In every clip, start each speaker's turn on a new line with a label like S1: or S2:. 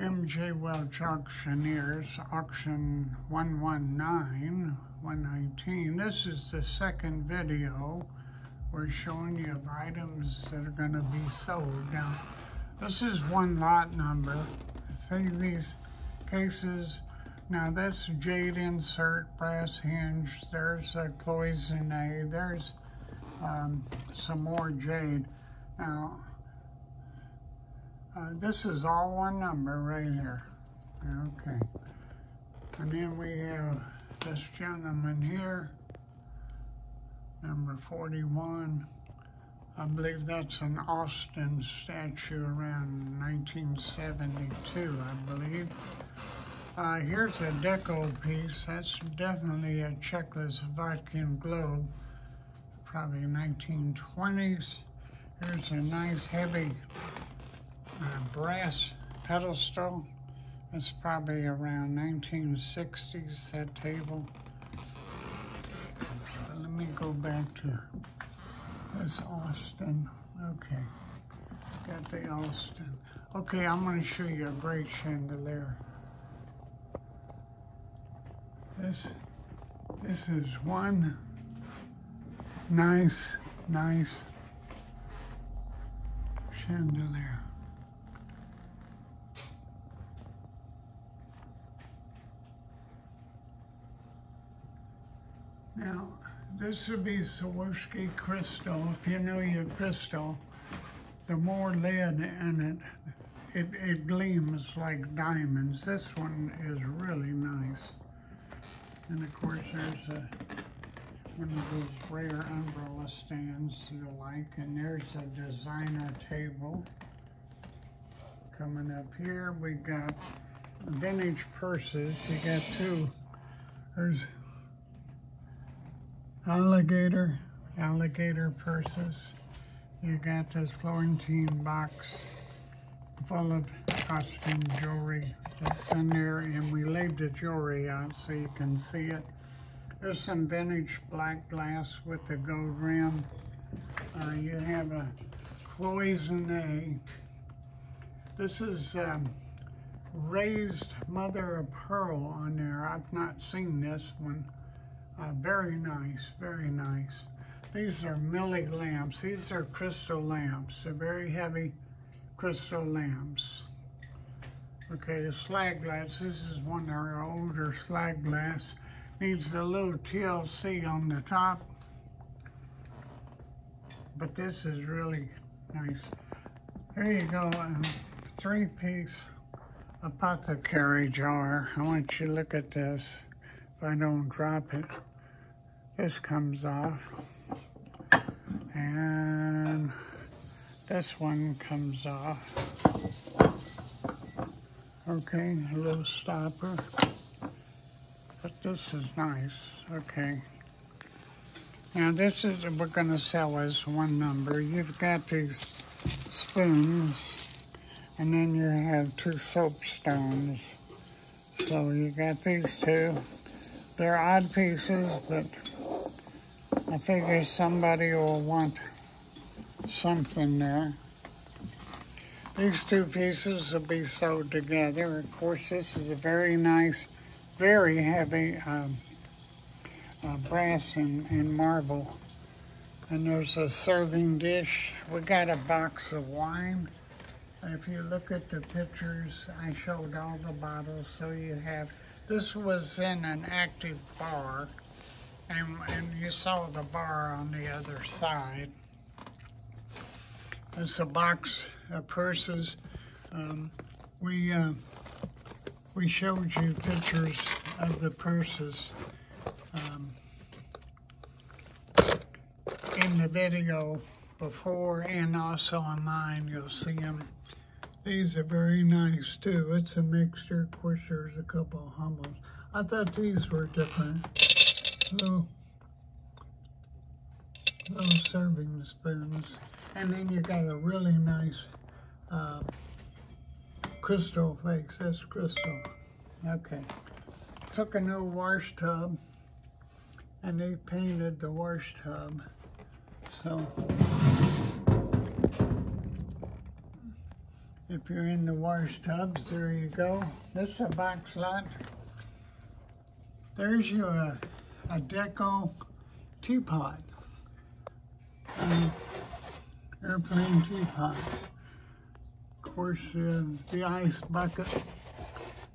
S1: MJ Welch Auctioneers, auction 119, 119. This is the second video. We're showing you of items that are gonna be sold. Now, this is one lot number. See these cases? Now that's jade insert, brass hinge. There's a cloisonne. There's um, some more jade. Now, uh, this is all one number right here. Okay. And then we have this gentleman here, number 41. I believe that's an Austin statue around 1972, I believe. Uh, here's a deco piece. That's definitely a Czechoslovakian globe, probably 1920s. Here's a nice heavy uh, brass pedestal. That's probably around 1960s, that table. But let me go back to this Austin. Okay, got the Austin. Okay, I'm going to show you a great chandelier. This, this is one nice, nice chandelier. Now, this would be Swarovski crystal. If you know your crystal, the more lead in it, it, it gleams like diamonds. This one is really nice. And of course, there's a, one of those rare umbrella stands you like. And there's a designer table. Coming up here, we got vintage purses. You got two. There's alligator, alligator purses. You got this Florentine box full of costume jewelry that's in there and we laid the jewelry out so you can see it. There's some vintage black glass with the gold rim. Uh, you have a cloisonne. This is um, raised mother of pearl on there. I've not seen this one. Uh, very nice, very nice. These are Millie lamps. These are crystal lamps. They're very heavy crystal lamps. Okay, the slag glass. This is one of our older slag glass. Needs a little TLC on the top. But this is really nice. There you go, um, three-piece apothecary jar. I want you to look at this. If I don't drop it, this comes off. And this one comes off. Okay, a little stopper. But this is nice, okay. Now this is, we're gonna sell as one number. You've got these spoons, and then you have two soapstones. So you got these two. They're odd pieces, but I figure somebody will want something there. These two pieces will be sewed together. Of course, this is a very nice, very heavy um, uh, brass and, and marble. And there's a serving dish. We got a box of wine. If you look at the pictures, I showed all the bottles, so you have this was in an active bar, and, and you saw the bar on the other side. It's a box of purses. Um, we uh, we showed you pictures of the purses um, in the video before and also online. You'll see them these are very nice too. It's a mixture. Of course, there's a couple of Hummels. I thought these were different. Little, little serving spoons. And then you got a really nice uh, crystal face. That's crystal. Okay. Took an old wash tub and they painted the wash tub. So If you're in the wash tubs, there you go. This is a box lot. There's your uh, a deco teapot. Um, airplane teapot. Of course, uh, the ice bucket.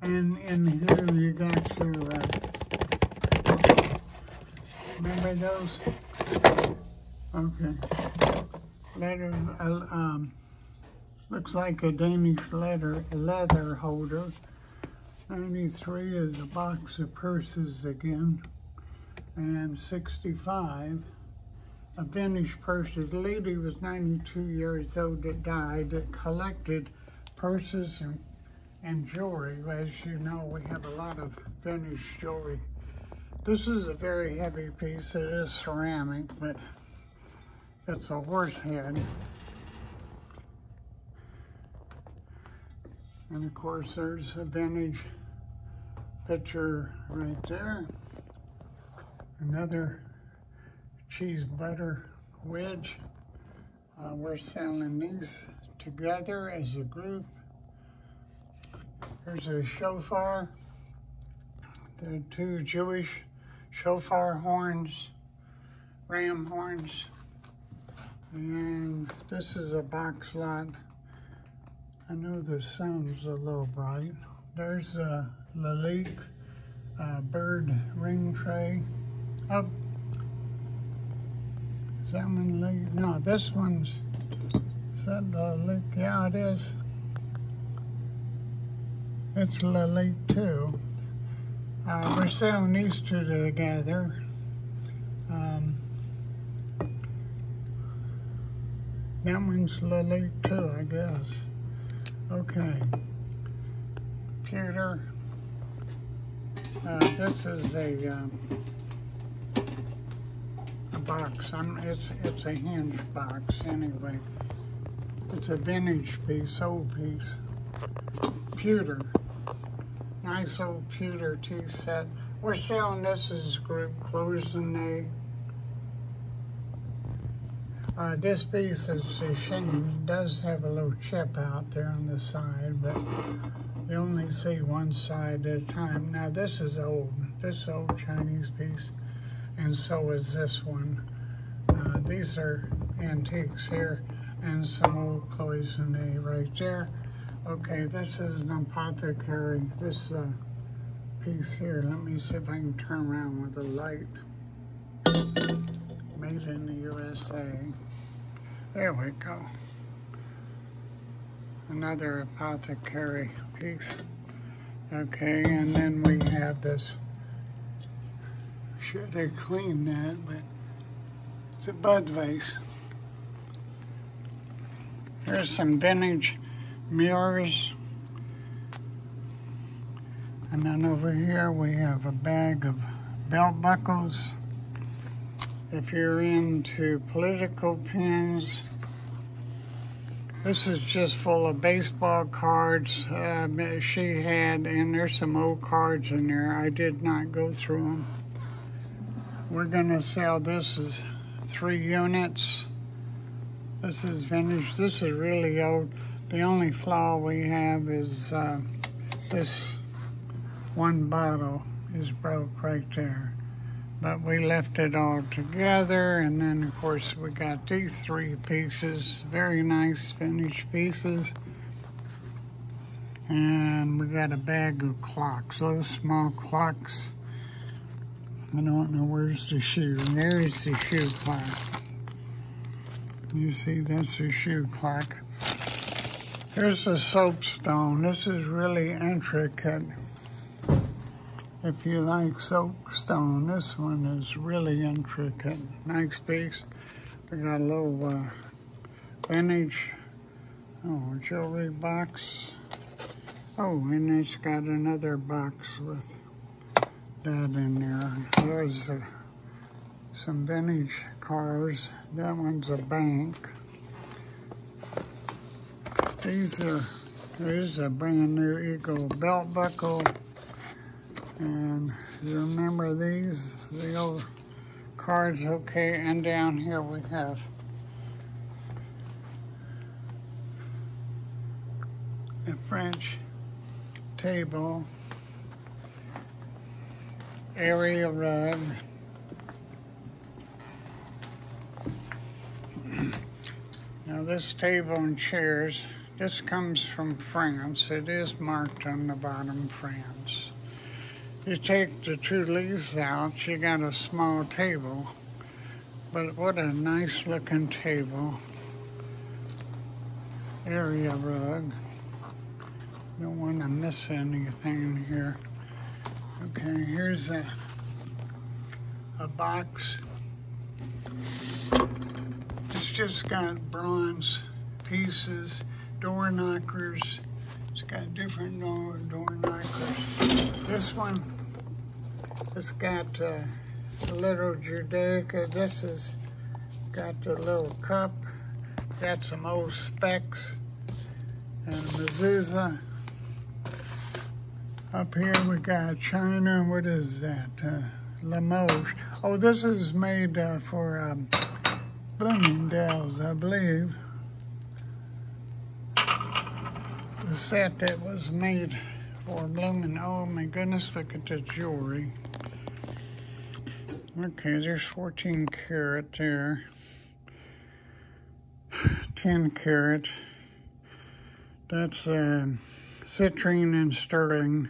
S1: And in here you got your, uh, remember those? Okay. Letter, uh, um, looks like a Danish leather, leather holder. 93 is a box of purses again. And 65, a vintage purse. The lady was 92 years old that died that collected purses and, and jewelry. As you know, we have a lot of vintage jewelry. This is a very heavy piece. It is ceramic, but it's a horse head. And of course, there's a vintage picture right there. Another cheese butter wedge. Uh, we're selling these together as a group. There's a shofar. The two Jewish shofar horns, ram horns. And this is a box lot. I know the sounds a little bright. There's a Lalique uh, bird ring tray. Oh, is that one Lalique? No, this one's, is that Lalique? Yeah, it is. It's Lalique too. Uh, we're selling these two together. Um, that one's Lalique too, I guess. Okay. Pewter. Uh, this is a, um, a box. I'm, it's, it's a hinge box anyway. It's a vintage piece, old piece. Pewter. Nice old pewter tea set. We're selling this as group closing day. Uh, this piece is a does have a little chip out there on the side, but you only see one side at a time. Now this is old. This old Chinese piece, and so is this one. Uh, these are antiques here, and some old cloisonne right there. Okay, this is an apothecary. This uh, piece here. Let me see if I can turn around with the light. Made in the USA. There we go. Another apothecary piece. Okay, and then we have this. Should have cleaned that, but it's a bud vase. Here's some vintage mirrors. And then over here we have a bag of belt buckles. If you're into political pins, this is just full of baseball cards uh, she had, and there's some old cards in there. I did not go through them. We're going to sell this as three units. This is vintage. This is really old. The only flaw we have is uh, this one bottle is broke right there. But we left it all together, and then of course we got these three pieces, very nice finished pieces. And we got a bag of clocks, those small clocks. I don't know where's the shoe. There's the shoe clock. You see, that's the shoe clock. Here's the soapstone. This is really intricate. If you like soapstone, this one is really intricate. Nice piece. We got a little uh, vintage oh, jewelry box. Oh, and it's got another box with that in there. There's uh, some vintage cars. That one's a bank. These are, there's a brand new Eagle belt buckle. And you remember these, the old cards, okay, and down here we have a French table, area rug. Now this table and chairs, this comes from France. It is marked on the bottom France. You take the two leaves out, you got a small table, but what a nice looking table. Area rug. Don't want to miss anything here. Okay, here's a, a box. It's just got bronze pieces, door knockers. It's got different door, door knockers. This one, it's got uh, a little Judaica. This has got the little cup. Got some old specs and mezuzah. Up here we got China. What is that? Uh, Limoges. Oh, this is made uh, for um, Bloomingdale's, I believe. The set that was made for Blooming. Oh my goodness, look at the jewelry. Okay, there's 14 carat there. 10 carat. That's uh, citrine and sterling.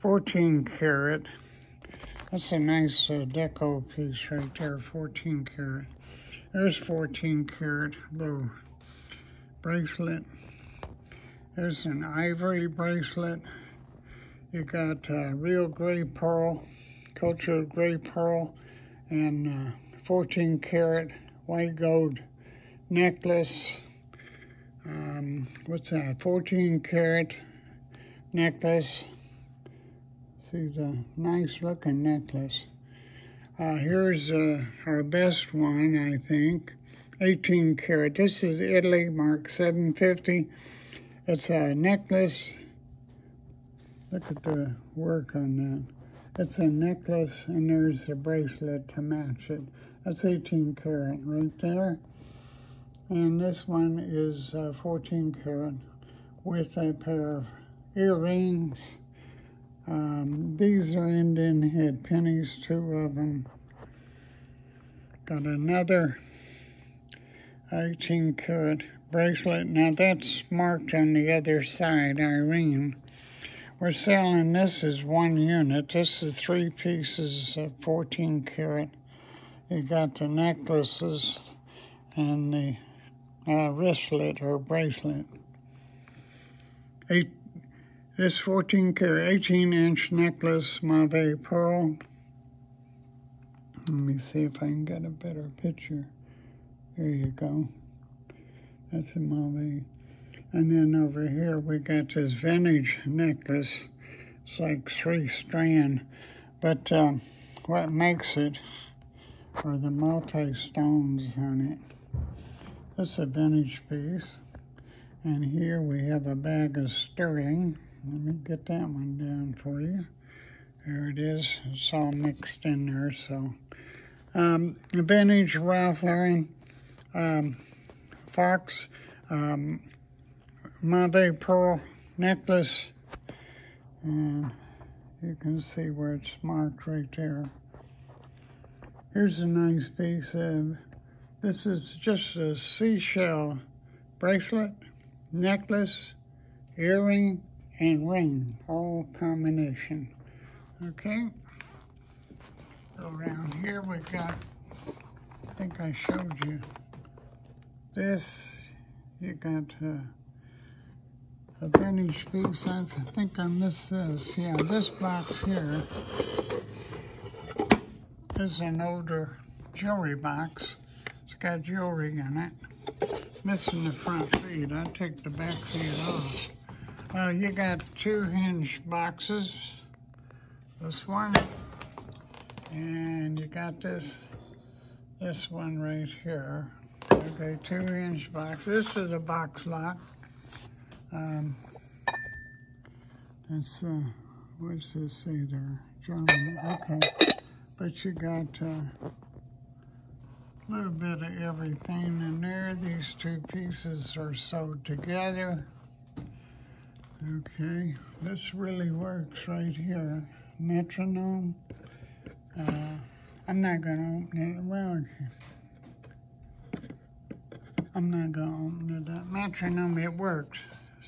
S1: 14 carat. That's a nice uh, deco piece right there, 14 carat. There's 14 carat little bracelet. There's an ivory bracelet. You got uh, real gray pearl, cultured gray pearl, and uh, 14 karat white gold necklace. Um, what's that? 14 karat necklace. See the nice looking necklace. Uh, here's uh, our best one, I think. 18 karat. This is Italy, mark 750. It's a necklace. Look at the work on that. It's a necklace and there's a bracelet to match it. That's 18 karat right there. And this one is uh, 14 karat with a pair of earrings. Um, these are Indian head pennies, two of them. Got another 18 karat bracelet. Now that's marked on the other side, Irene. We're selling this as one unit. This is three pieces of 14 karat. You got the necklaces and the uh, wristlet or bracelet. Eight, this 14 karat, 18 inch necklace, Mauvais pearl. Let me see if I can get a better picture. There you go. That's a Mauvais. And then over here we got this vintage necklace. It's like three strand. But um, what makes it are the multi-stones on it. It's a vintage piece. And here we have a bag of sterling. Let me get that one down for you. There it is. It's all mixed in there. So, um, vintage Ralph Lauren um, Fox um, Mauvais pearl necklace. And you can see where it's marked right there. Here's a nice piece of this is just a seashell bracelet, necklace, earring, and ring, all combination. Okay. Around here we got, I think I showed you this. You got uh, a vintage piece. I think I missed this. Yeah, this box here is an older jewelry box. It's got jewelry in it. Missing the front feet. I take the back feet off. Well, you got two hinge boxes. This one. And you got this, this one right here. Okay, two hinge box. This is a box lock. Um, that's, uh, what's this say there? German. Okay. But you got, uh, a little bit of everything in there. These two pieces are sewed together. Okay, this really works right here. Metronome. Uh, I'm not gonna open it. Well, I'm not gonna open it up. Metronome, it works.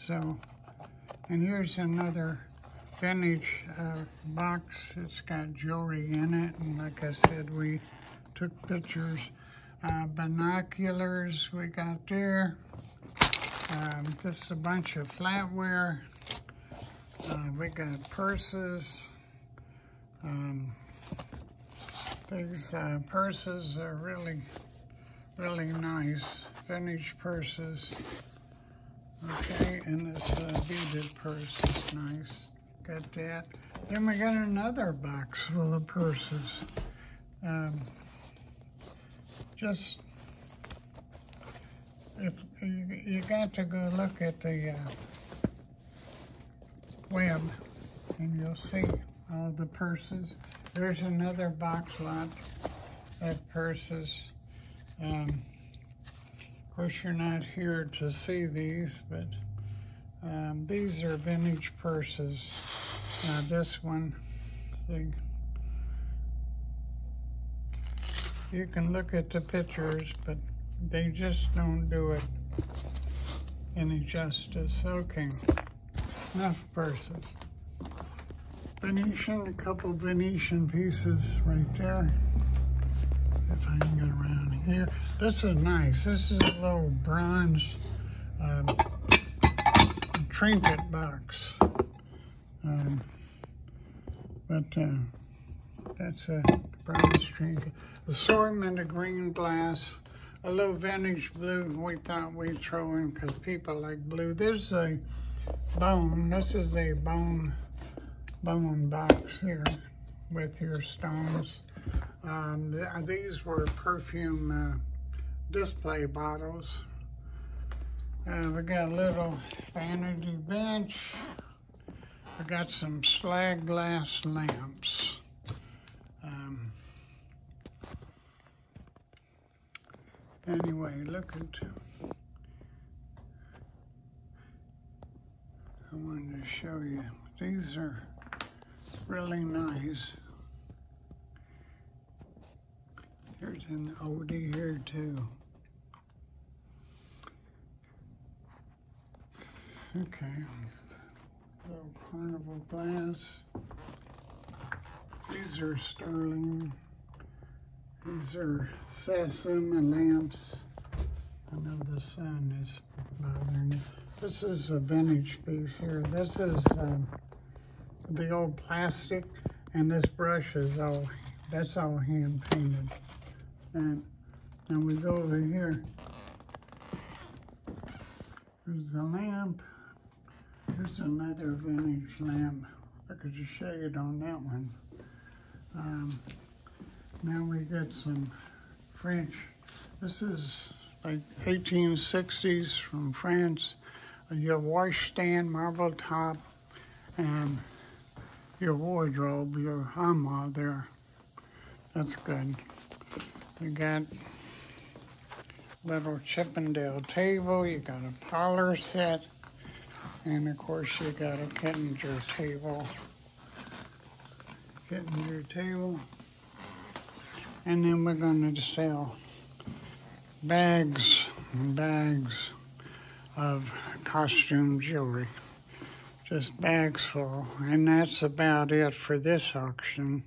S1: So, and here's another vintage uh, box. It's got jewelry in it, and like I said, we took pictures. Uh, binoculars we got there. Um, just a bunch of flatware. Uh, we got purses. Um, these uh, purses are really, really nice. Vintage purses. Okay, and this uh, beaded purse is nice. Got that. Then we got another box full of purses. Um, just if you, you got to go look at the uh, web and you'll see all the purses. There's another box lot of purses. Um, course, you're not here to see these, but um, these are vintage purses. Uh, this one, the, you can look at the pictures, but they just don't do it any justice. Okay, enough purses. Venetian, a couple Venetian pieces right there. If I can get around here. This is nice. This is a little bronze um, trinket box. Um, but uh, that's a bronze trinket. Assortment of green glass a little vintage blue we thought we'd throw in because people like blue. There's a bone. This is a bone bone box here with your stones. Um, th these were perfume uh, display bottles. Uh, we got a little vanity bench. We got some slag glass lamps. Um, Anyway, look at. I wanted to show you. These are really nice. Here's an oldie here too. Okay, little carnival glass. These are sterling. These are Satsuma lamps. I know the sun is bothering you. This is a vintage piece here. This is um, the old plastic, and this brush is all, that's all hand painted. And then we go over here. There's the lamp. There's another vintage lamp. Look at the shade on that one. Um, now we got some French. This is like 1860s from France. Your washstand, marble top, and your wardrobe, your armoire there. That's good. You got little Chippendale table, you got a parlor set, and of course you got a Kittinger table. Kittinger table. And then we're going to sell bags and bags of costume jewelry. Just bags full. And that's about it for this auction.